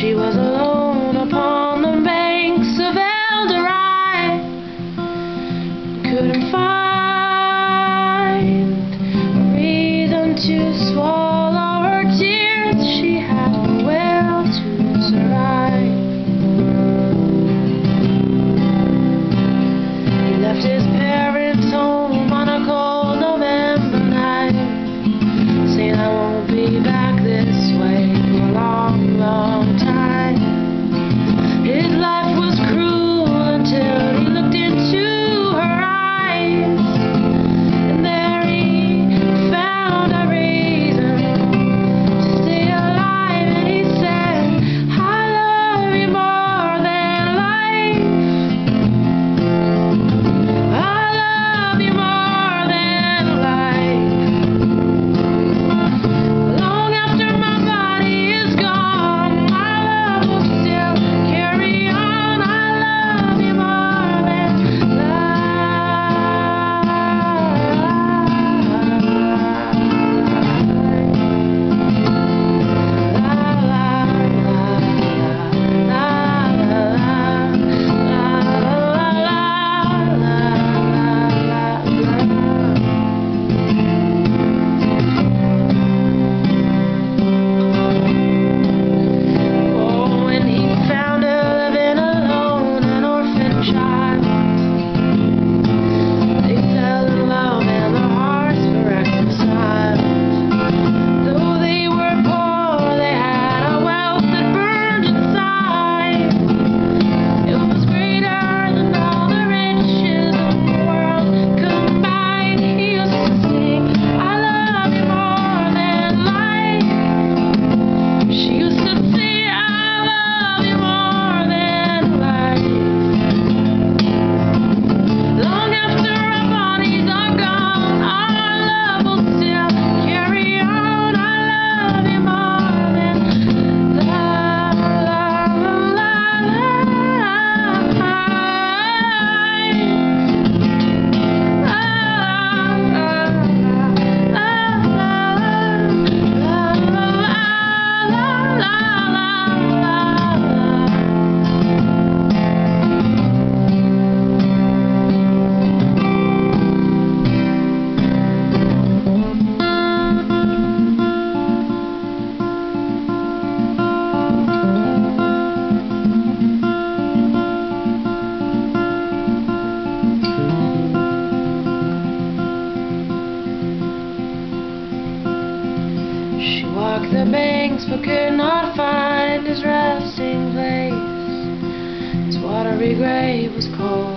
She was a She walked the banks but could not find his resting place. His watery grave was cold.